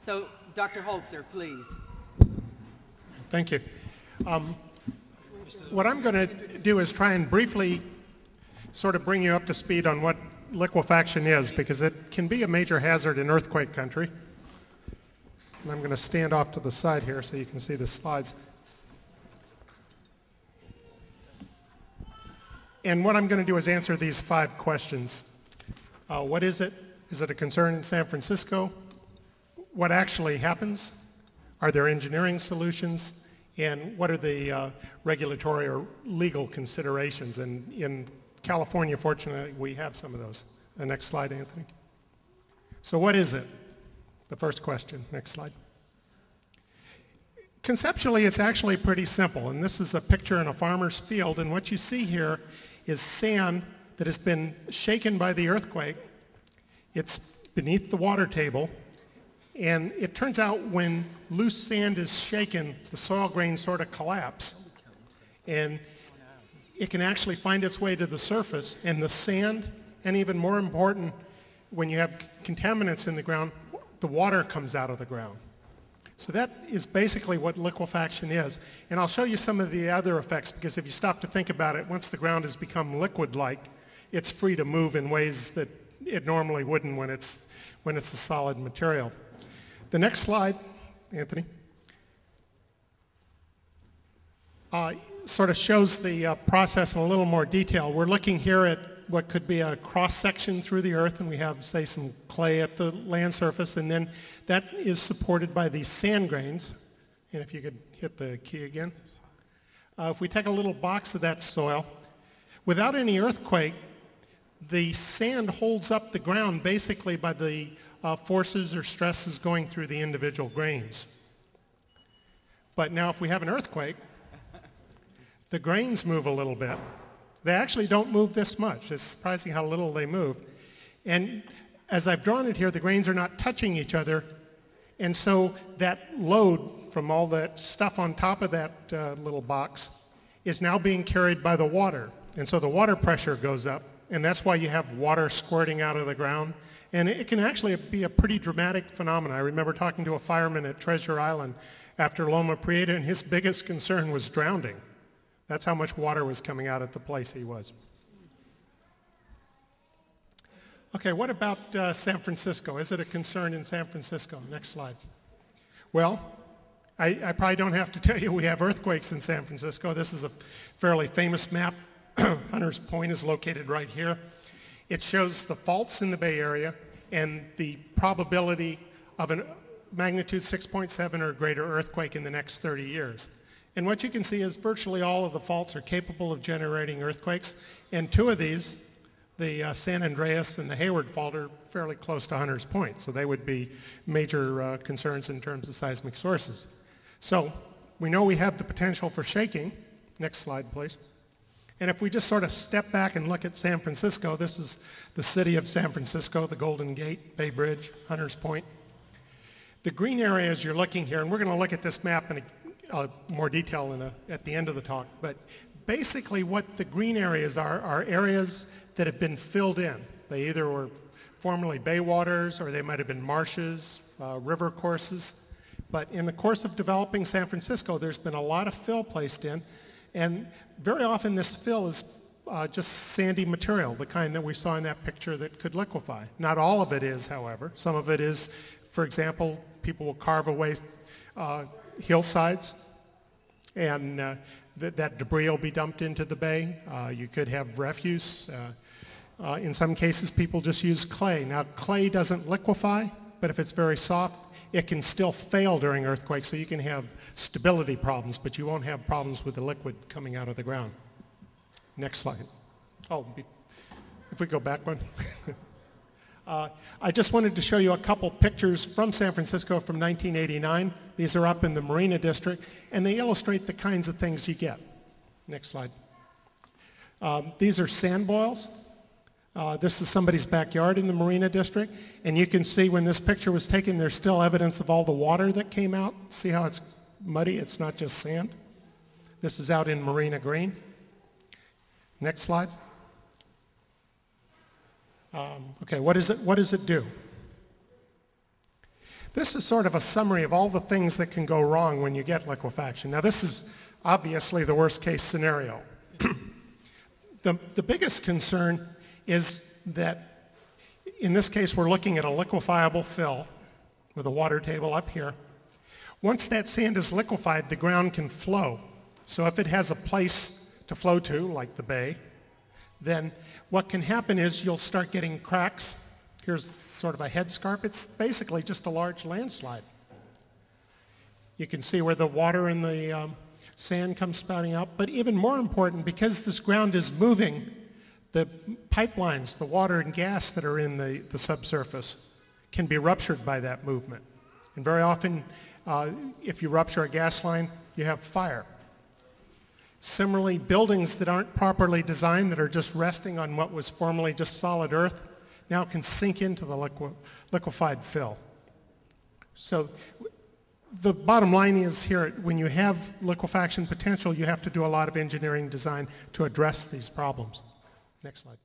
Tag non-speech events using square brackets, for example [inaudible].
So, Dr. Holzer, please. Thank you. Um, what I'm going to do is try and briefly sort of bring you up to speed on what liquefaction is because it can be a major hazard in earthquake country. And I'm going to stand off to the side here so you can see the slides. And what I'm going to do is answer these five questions. Uh, what is it? Is it a concern in San Francisco? What actually happens? Are there engineering solutions? And what are the uh, regulatory or legal considerations? And in California, fortunately, we have some of those. The next slide, Anthony. So what is it? The first question. Next slide. Conceptually, it's actually pretty simple. And this is a picture in a farmer's field. And what you see here is sand that has been shaken by the earthquake. It's beneath the water table. And it turns out when loose sand is shaken, the soil grains sort of collapse. And it can actually find its way to the surface. And the sand, and even more important, when you have contaminants in the ground, the water comes out of the ground. So that is basically what liquefaction is. And I'll show you some of the other effects because if you stop to think about it, once the ground has become liquid-like, it's free to move in ways that it normally wouldn't when it's, when it's a solid material. The next slide, Anthony, uh, sort of shows the uh, process in a little more detail. We're looking here at what could be a cross-section through the earth, and we have, say, some clay at the land surface, and then that is supported by these sand grains. And if you could hit the key again. Uh, if we take a little box of that soil, without any earthquake, the sand holds up the ground basically by the uh, forces or stresses going through the individual grains. But now if we have an earthquake, the grains move a little bit. They actually don't move this much. It's surprising how little they move. And as I've drawn it here, the grains are not touching each other. And so that load from all that stuff on top of that uh, little box is now being carried by the water. And so the water pressure goes up. And that's why you have water squirting out of the ground. And it can actually be a pretty dramatic phenomenon. I remember talking to a fireman at Treasure Island after Loma Prieta, and his biggest concern was drowning. That's how much water was coming out at the place he was. Okay, what about uh, San Francisco? Is it a concern in San Francisco? Next slide. Well, I, I, probably don't have to tell you we have earthquakes in San Francisco. This is a fairly famous map. [clears throat] Hunters Point is located right here. It shows the faults in the Bay Area and the probability of a magnitude 6.7 or greater earthquake in the next 30 years. And what you can see is virtually all of the faults are capable of generating earthquakes. And two of these, the uh, San Andreas and the Hayward fault, are fairly close to Hunter's Point. So they would be major uh, concerns in terms of seismic sources. So we know we have the potential for shaking. Next slide, please. And if we just sort of step back and look at San Francisco, this is the city of San Francisco, the Golden Gate, Bay Bridge, Hunters Point. The green areas you're looking here, and we're going to look at this map in uh, more detail a, at the end of the talk, but basically what the green areas are are areas that have been filled in. They either were formerly bay waters or they might have been marshes, uh, river courses. But in the course of developing San Francisco, there's been a lot of fill placed in. And very often this fill is uh, just sandy material, the kind that we saw in that picture that could liquefy. Not all of it is, however. Some of it is, for example, people will carve away uh, hillsides, and uh, th that debris will be dumped into the bay. Uh, you could have refuse. Uh, uh, in some cases, people just use clay. Now, clay doesn't liquefy, but if it's very soft, it can still fail during earthquakes, so you can have stability problems, but you won't have problems with the liquid coming out of the ground. Next slide. Oh, if we go back one. [laughs] Uh, I just wanted to show you a couple pictures from San Francisco from 1989. These are up in the Marina District, and they illustrate the kinds of things you get. Next slide. Um, these are sand boils. Uh, this is somebody's backyard in the Marina District, and you can see when this picture was taken, there's still evidence of all the water that came out. See how it's muddy? It's not just sand. This is out in Marina Green. Next slide. Um, okay, what, is it, what does it do? This is sort of a summary of all the things that can go wrong when you get liquefaction. Now this is obviously the worst case scenario. [clears throat] the, the biggest concern is that in this case we're looking at a liquefiable fill with a water table up here. Once that sand is liquefied, the ground can flow. So if it has a place to flow to, like the bay, then what can happen is you'll start getting cracks. Here's sort of a headscarp. It's basically just a large landslide. You can see where the water and the um, sand come spouting out. But even more important, because this ground is moving, the pipelines, the water and gas that are in the, the subsurface can be ruptured by that movement. And very often, uh, if you rupture a gas line, you have fire. Similarly, buildings that aren't properly designed, that are just resting on what was formerly just solid earth, now can sink into the liquefied fill. So the bottom line is here, when you have liquefaction potential, you have to do a lot of engineering design to address these problems. Next slide.